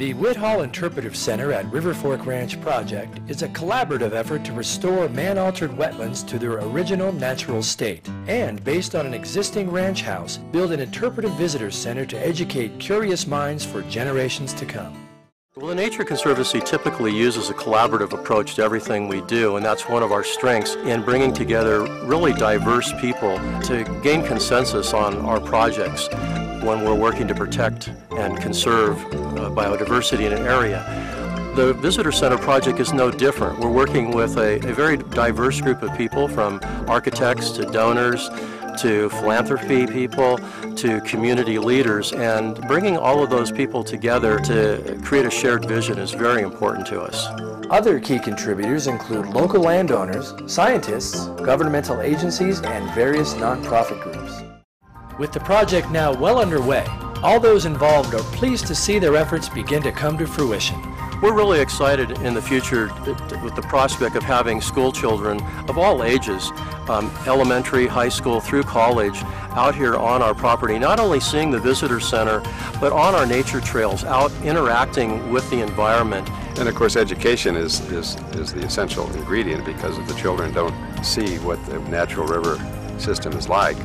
The Whit Hall Interpretive Center at River Fork Ranch Project is a collaborative effort to restore man-altered wetlands to their original natural state and, based on an existing ranch house, build an interpretive visitor center to educate curious minds for generations to come. Well, the Nature Conservancy typically uses a collaborative approach to everything we do, and that's one of our strengths in bringing together really diverse people to gain consensus on our projects when we're working to protect and conserve Uh, biodiversity in an area. The Visitor Center project is no different. We're working with a, a very diverse group of people from architects to donors to philanthropy people to community leaders and bringing all of those people together to create a shared vision is very important to us. Other key contributors include local landowners, scientists, governmental agencies, and various nonprofit groups. With the project now well underway, all those involved are pleased to see their efforts begin to come to fruition. We're really excited in the future with the prospect of having school children of all ages, um, elementary, high school, through college, out here on our property, not only seeing the visitor center, but on our nature trails, out interacting with the environment. And of course, education is, is, is the essential ingredient because if the children don't see what the natural river system is like,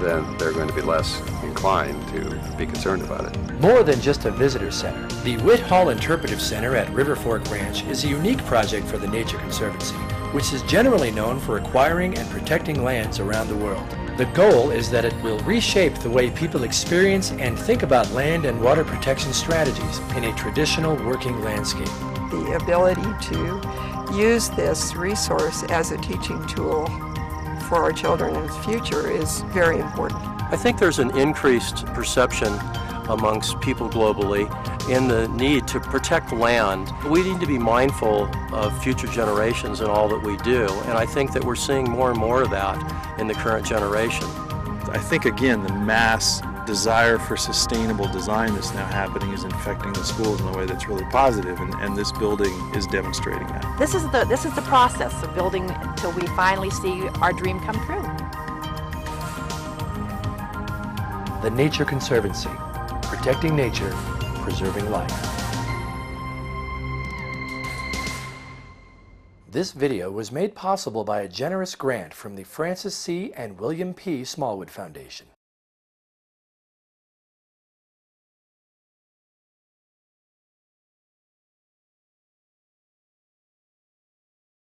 then they're going to be less inclined to be concerned about it. More than just a visitor center, the Whit Hall Interpretive Center at River Fork Ranch is a unique project for the Nature Conservancy, which is generally known for acquiring and protecting lands around the world. The goal is that it will reshape the way people experience and think about land and water protection strategies in a traditional working landscape. The ability to use this resource as a teaching tool for our children in the future is very important. I think there's an increased perception amongst people globally in the need to protect land. We need to be mindful of future generations and all that we do, and I think that we're seeing more and more of that in the current generation. I think, again, the mass desire for sustainable design that's now happening is infecting the schools in a way that's really positive, and, and this building is demonstrating that. This is the this is the process of building until we finally see our dream come true. The Nature Conservancy, protecting nature, preserving life. This video was made possible by a generous grant from the Francis C. and William P. Smallwood Foundation.